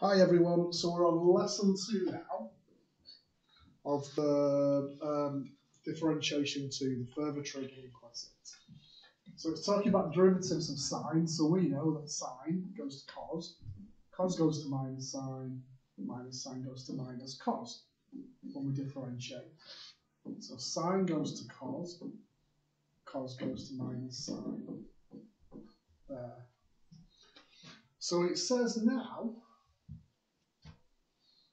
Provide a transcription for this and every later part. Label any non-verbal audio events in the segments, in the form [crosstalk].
Hi everyone, so we're on lesson two now of the um, differentiation to the further triggering implicit. So it's talking about derivatives of sine, so we know that sine goes to cos, cos goes to minus sine, minus sine goes to minus cos when we differentiate. So sine goes to cos, cos goes to minus sine. There. So it says now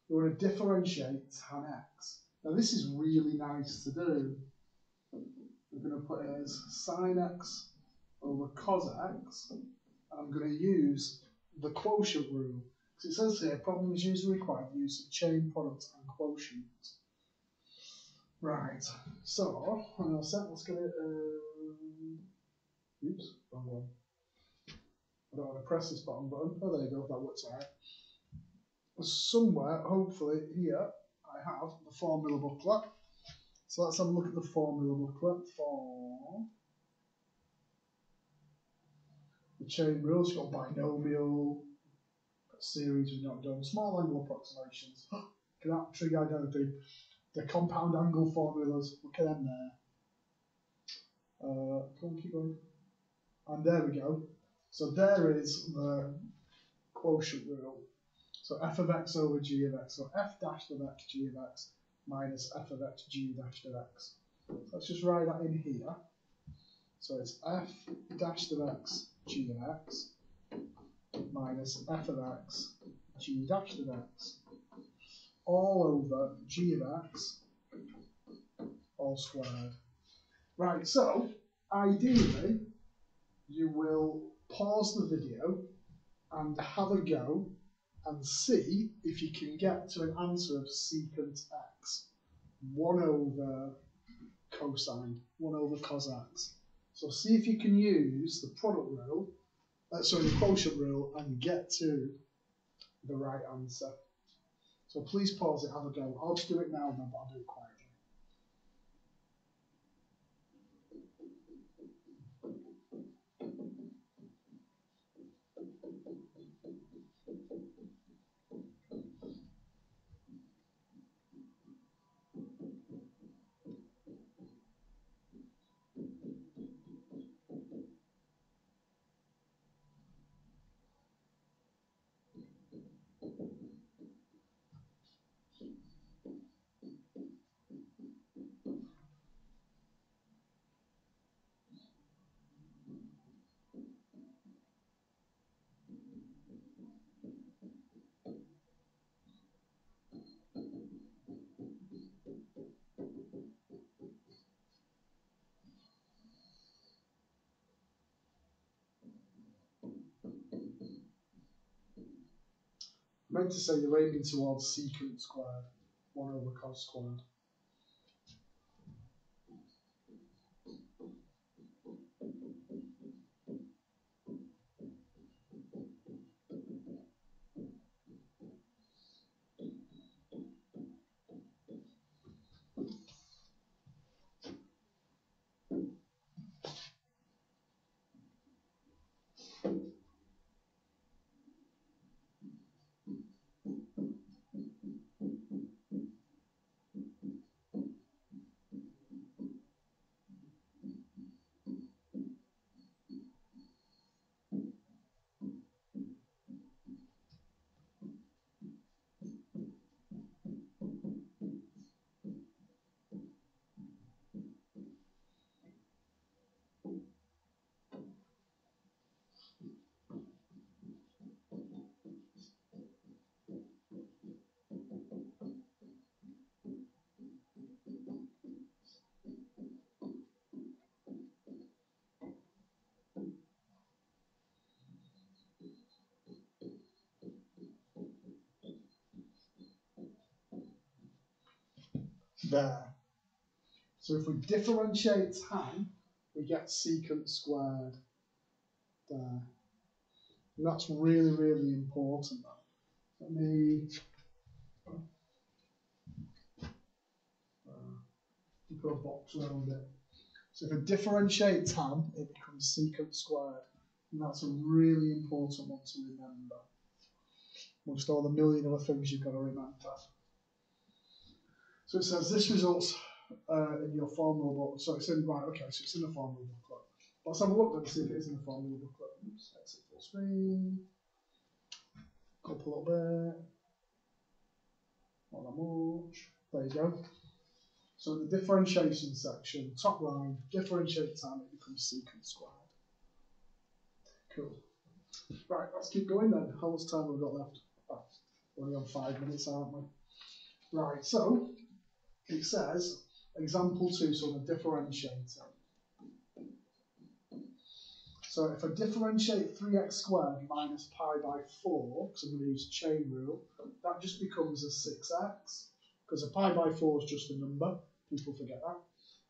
we want to differentiate tan x. Now this is really nice to do. We're going to put it as sine x over cos x, and I'm going to use the quotient rule. Because it says here, problems usually require the use of chain products and quotient. Right, so, a sec, let's get it, um, oops, wrong one. I don't want to press this bottom button. Oh, there you go, that works out. Somewhere, hopefully, here, I have the formula booklet. So let's have a look at the formula booklet for the chain rules. You've got binomial, series we've not done, small angle approximations, [gasps] trig identity, the compound angle formulas, look at them there. Uh, keep going. And there we go. So there is the quotient rule. So f of x over g of x. So f dash of x g of x minus f of x g dash of x. Let's just write that in here. So it's f dash of x g of x minus f of x g dash of x all over g of x all squared. Right, so ideally you will pause the video and have a go and see if you can get to an answer of secant x. 1 over cosine, 1 over cos x. So see if you can use the product rule, uh, sorry, the quotient rule, and get to the right answer. So please pause it, have a go. I'll just do it now, but I'll do it quietly. Meant to say you're aiming towards secant squared, 1 over cos squared. There. So if we differentiate tan, we get secant squared there. And that's really, really important. Let me uh, put a box around it. So if I differentiate tan, it becomes secant squared. And that's a really important one to remember. amongst all the million other things you've got to remember. So it says this results uh, in your formula. So it's in, right, okay, so it's in the formula booklet. Let's have a look and see if it is in the formula booklet. Oops, exit full screen. Go a little bit. Not that much. There you go. So in the differentiation section, top line, differentiate tan, it becomes secant squared. Cool. Right, let's keep going then. How much time have we got left? Oh, only on five minutes, aren't we? Right, so it says example two, sort of differentiator. So if I differentiate 3x squared minus pi by 4, because I'm going to use chain rule, that just becomes a 6x, because a pi by 4 is just a number. People forget that.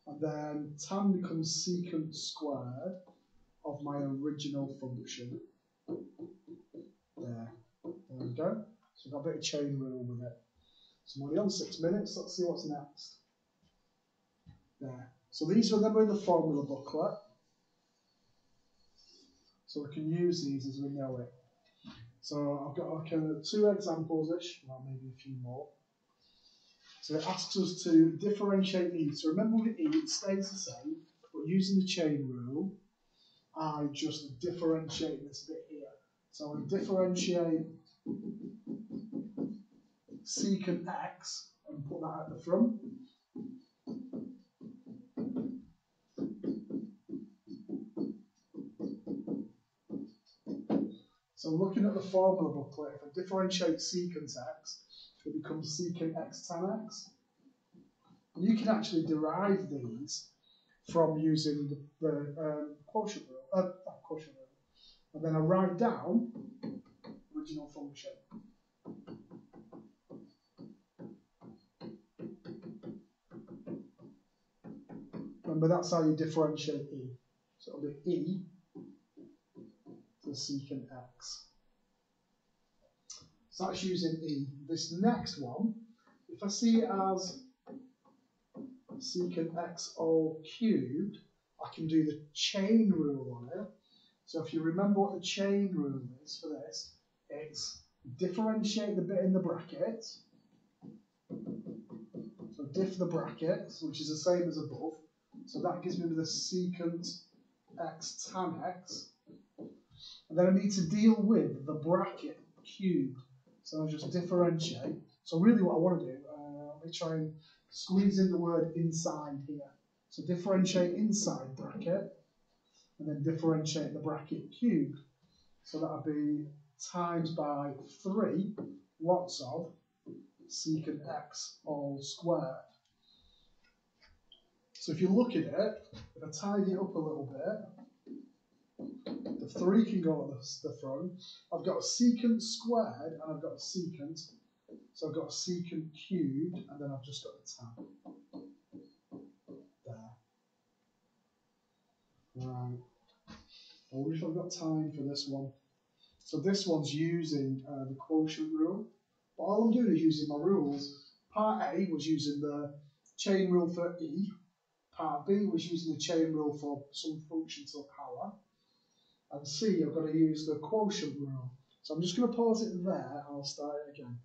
And then tan becomes secant squared of my original function. There. There we go. So I've got a bit of chain rule with it. So I'm only on six minutes. Let's see what's next. There. So these are them in the formula booklet. So we can use these as we know it. So I've got okay, two examples-ish, well maybe a few more. So it asks us to differentiate E. So remember with E, it stays the same, but using the chain rule, I just differentiate this bit here. So I differentiate secant x and put that at the front. So looking at the formula booklet, if I differentiate secant x, it becomes secant x tan x. You can actually derive these from using the, um, quotient rule, uh, quotient rule. And then I write down original function. Remember, that's how you differentiate E. So it'll be E to secant x. So that's using E. This next one, if I see it as secant x all cubed, I can do the chain rule on it. So if you remember what the chain rule is for this, it's differentiate the bit in the bracket. So diff the brackets, which is the same as above. So that gives me the secant x tan x. And then I need to deal with the bracket cubed. So I'll just differentiate. So really what I want to do, uh, let me try and squeeze in the word inside here. So differentiate inside bracket, and then differentiate the bracket cubed. So that would be times by 3 lots of secant x all squared. So if you look at it, if I tidy it up a little bit, the 3 can go at the, the front. I've got a secant squared and I've got a secant. So I've got a secant cubed and then I've just got a tan. There. Right. I wonder if I've got time for this one. So this one's using uh, the quotient rule. But all I'm doing is using my rules. Part A was using the chain rule for E. Part B was using the chain rule for some function to power. And C, I've got to use the quotient rule. So I'm just going to pause it there and I'll start it again.